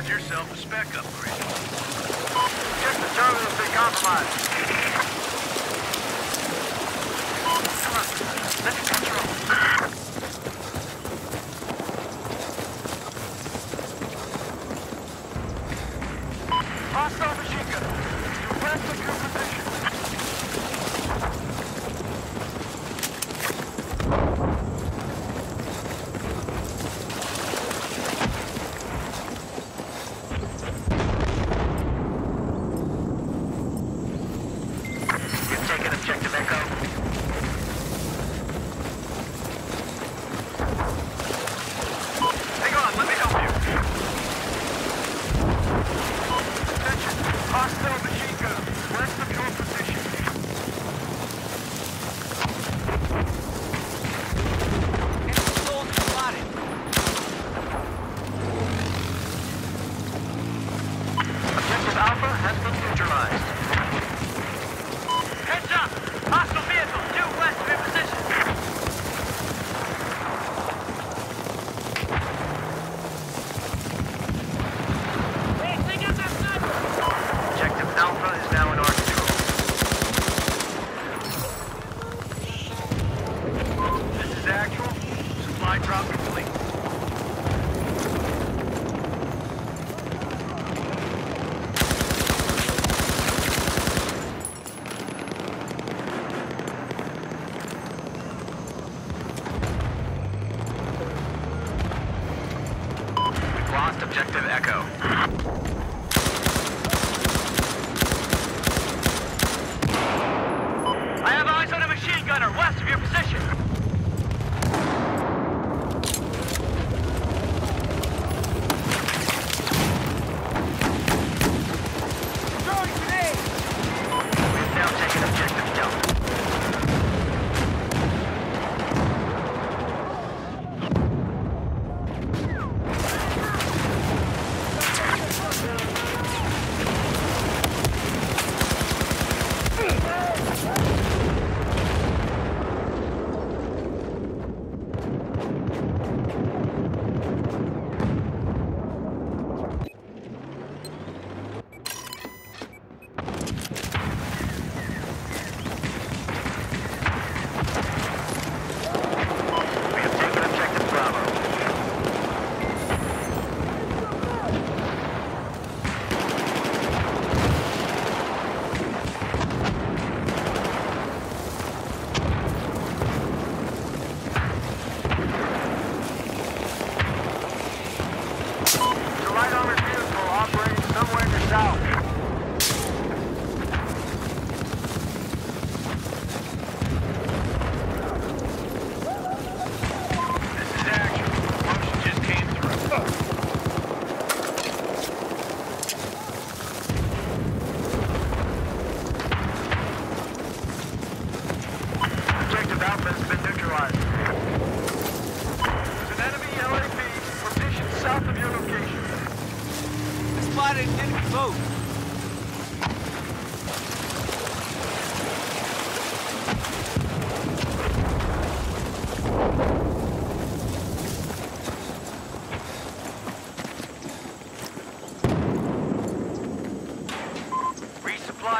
earned yourself a spec upgrade. Check the terminals been compromised.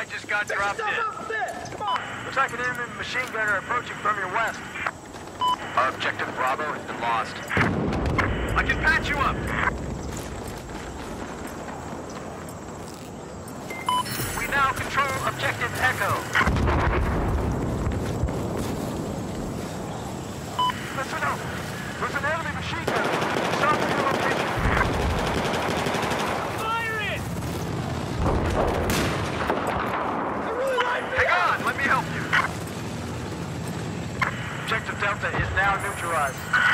satellite just got Take dropped in. Come on. Looks like an enemy machine gunner approaching from your west. Our objective Bravo has been lost. I can patch you up. We now control objective Echo. Listen up. There's an enemy machine gunner. to.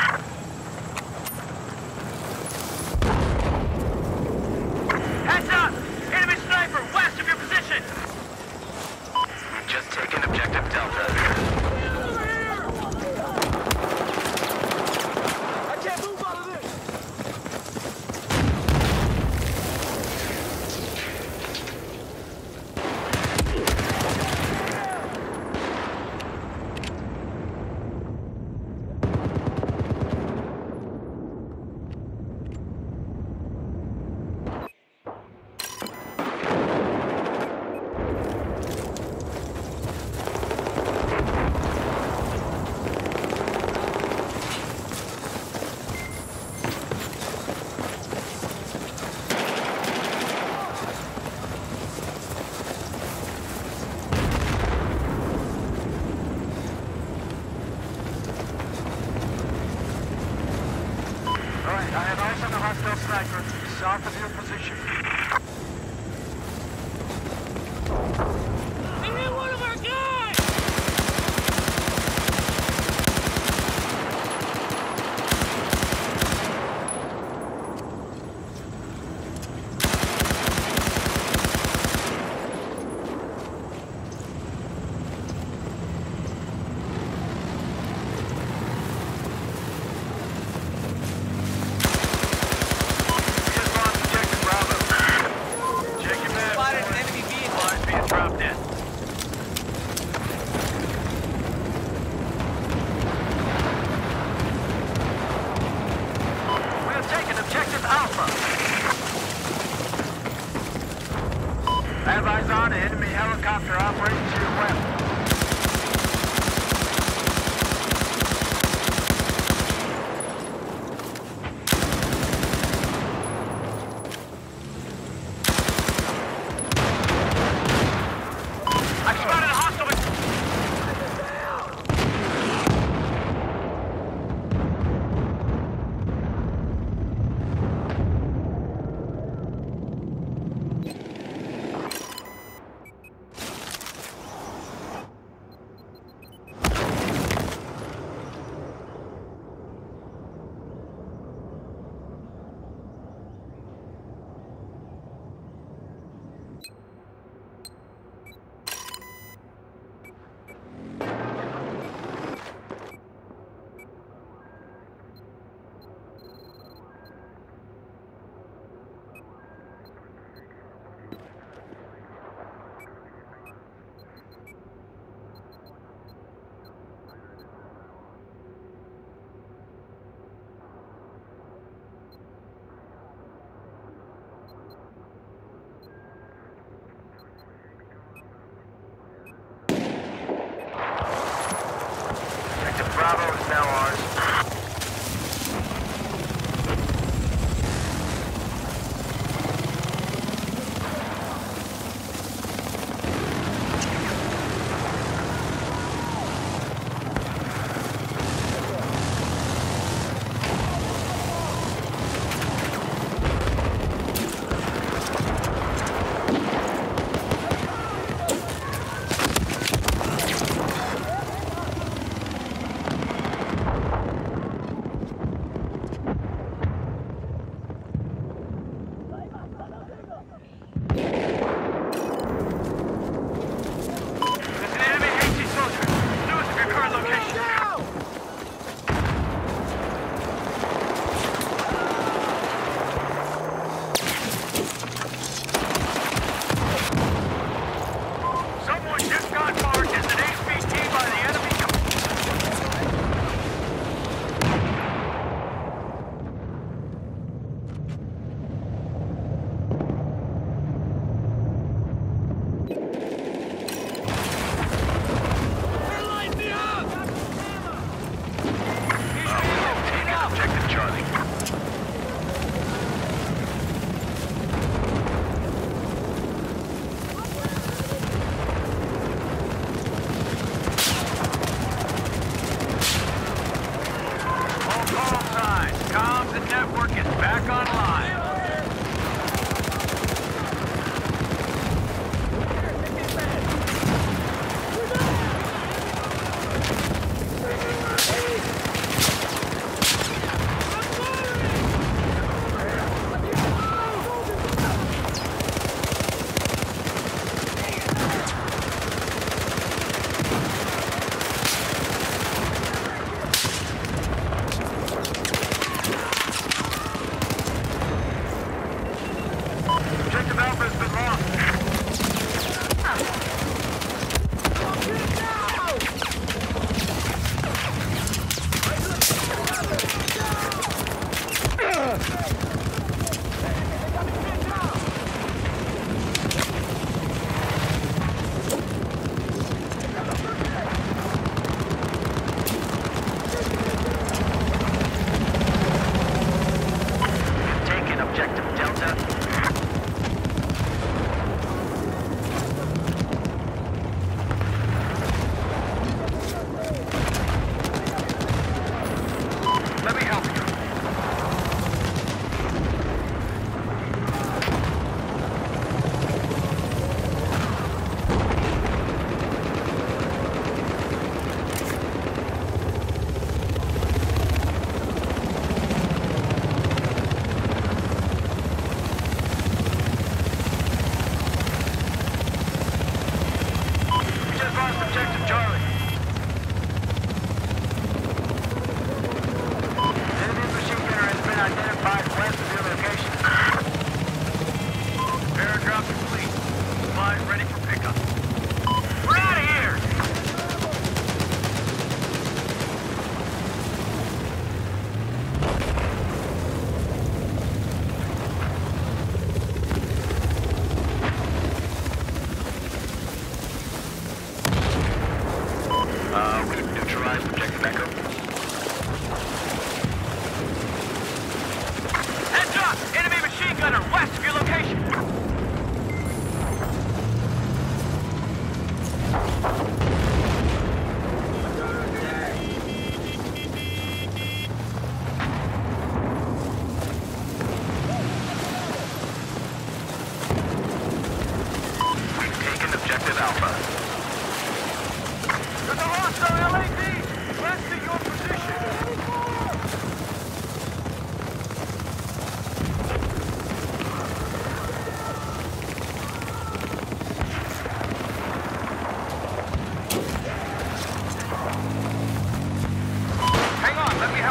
Bravo is now ours.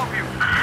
of you.